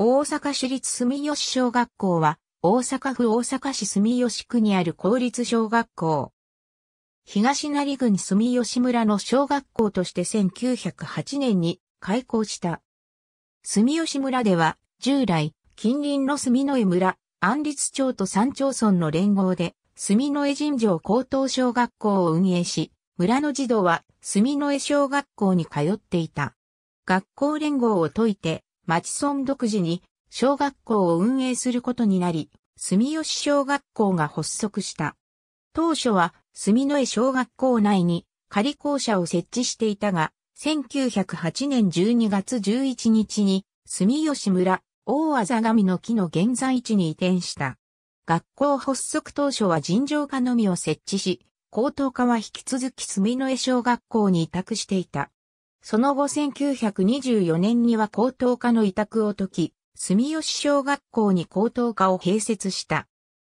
大阪市立住吉小学校は、大阪府大阪市住吉区にある公立小学校。東成郡住吉村の小学校として1908年に開校した。住吉村では、従来、近隣の住之江村、安立町と三町村の連合で、住之江尋常高等小学校を運営し、村の児童は住之江小学校に通っていた。学校連合を解いて、町村独自に小学校を運営することになり、住吉小学校が発足した。当初は住之江小学校内に仮校舎を設置していたが、1908年12月11日に住吉村大あざ神の木の現在地に移転した。学校発足当初は尋常科のみを設置し、高等科は引き続き住之江小学校に委託していた。その後1924年には高等科の委託を解き、住吉小学校に高等科を併設した。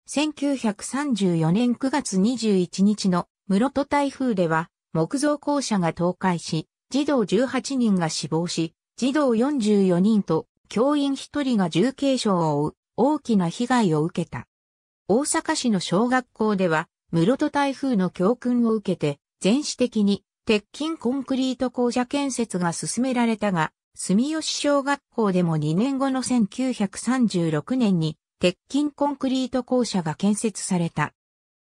1934年9月21日の室戸台風では木造校舎が倒壊し、児童18人が死亡し、児童44人と教員1人が重軽傷を負う大きな被害を受けた。大阪市の小学校では、室戸台風の教訓を受けて、全市的に鉄筋コンクリート校舎建設が進められたが、住吉小学校でも2年後の1936年に鉄筋コンクリート校舎が建設された。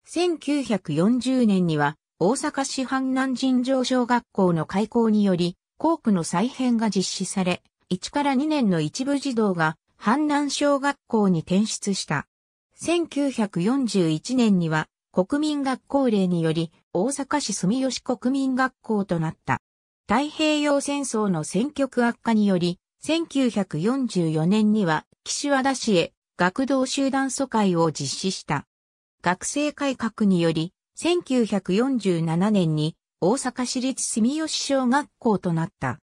1940年には大阪市阪南尋常小学校の開校により校区の再編が実施され、1から2年の一部児童が阪南小学校に転出した。1941年には国民学校令により大阪市住吉国民学校となった。太平洋戦争の戦局悪化により、1944年には岸和田市へ学童集団疎開を実施した。学生改革により、1947年に大阪市立住吉小学校となった。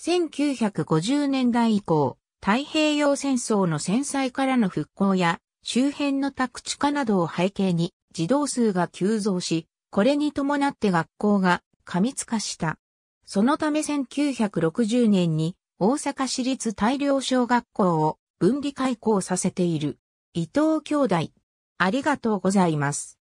1950年代以降、太平洋戦争の戦災からの復興や周辺の宅地化などを背景に児童数が急増し、これに伴って学校が過密化した。そのため1960年に大阪市立大量小学校を分離開校させている。伊藤兄弟。ありがとうございます。